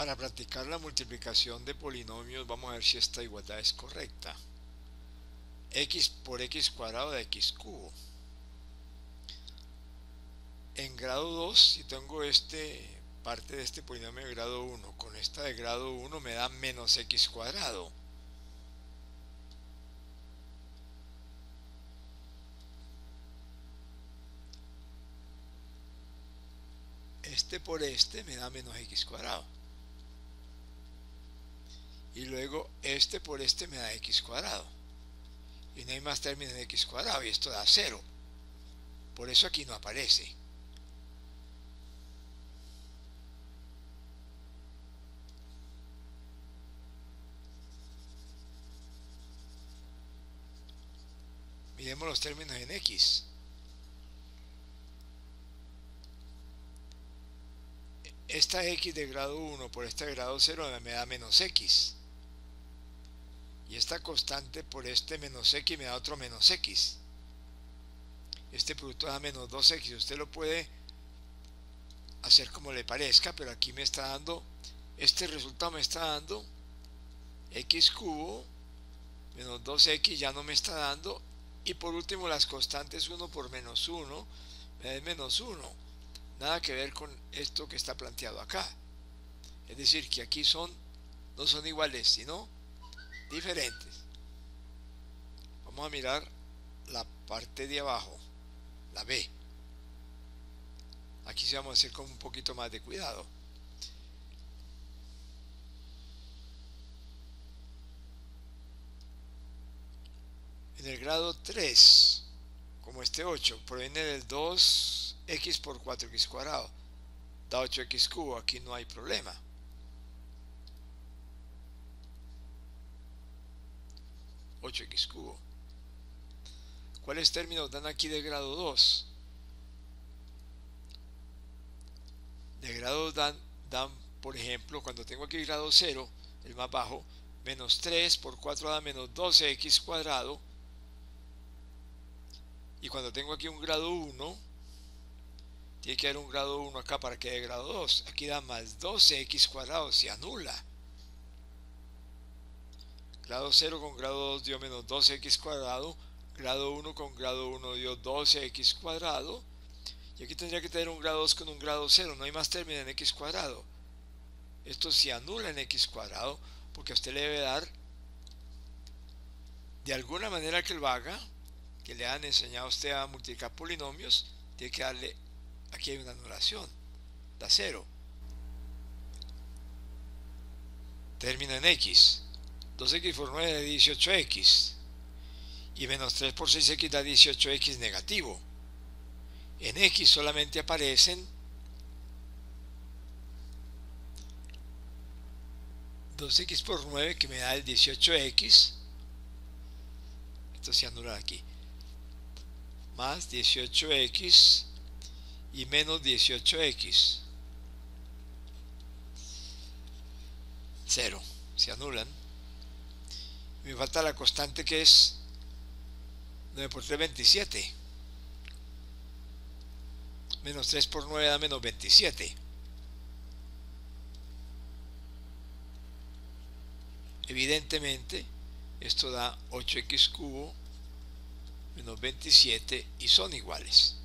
Para practicar la multiplicación de polinomios vamos a ver si esta igualdad es correcta. x por x cuadrado de x cubo. En grado 2, si tengo este parte de este polinomio de grado 1 con esta de grado 1 me da menos x cuadrado. Este por este me da menos x cuadrado y luego este por este me da x cuadrado. Y no hay más términos de x cuadrado y esto da 0 por eso aquí no aparece. Miremos los términos en x. Esta x de grado 1 por esta de grado 0 me da menos x y esta constante por este menos x me da otro menos x. Este producto da menos 2x. Usted lo puede hacer como le parezca, pero aquí me está dando, este resultado me está dando x cubo menos 2x ya no me está dando. Y por último las constantes 1 por menos 1 me da menos 1. Nada que ver con esto que está planteado acá. Es decir, que aquí son, no son iguales, sino diferentes. Vamos a mirar la parte de abajo, la B. Aquí sí vamos a hacer con un poquito más de cuidado. En el grado 3, como este 8, proviene del 2x por 4x cuadrado. Da 8x cubo, aquí no hay problema. 8x cubo. ¿Cuáles términos dan aquí de grado 2? De grado dan, dan, por ejemplo, cuando tengo aquí grado 0, el más bajo, menos 3 por 4 da menos 12x cuadrado. Y cuando tengo aquí un grado 1, tiene que haber un grado 1 acá para que dé grado 2. Aquí da más 12x cuadrado, se anula. Grado 0 con grado 2 dio menos 12x cuadrado. Grado 1 con grado 1 dio 12x cuadrado. Y aquí tendría que tener un grado 2 con un grado 0. No hay más término en x cuadrado. Esto se anula en x cuadrado porque a usted le debe dar de alguna manera que lo haga, que le han enseñado a usted a multiplicar polinomios, tiene que darle, aquí hay una anulación, da 0. Término en x. 2x por 9 da 18x. Y menos 3 por 6x da 18x negativo. En x solamente aparecen 2x por 9 que me da el 18x. Esto se anula aquí. Más 18x y menos 18x. 0. Se anulan me falta la constante que es 9 por 3, 27. Menos 3 por 9 da menos 27. Evidentemente, esto da 8x cubo menos 27 y son iguales.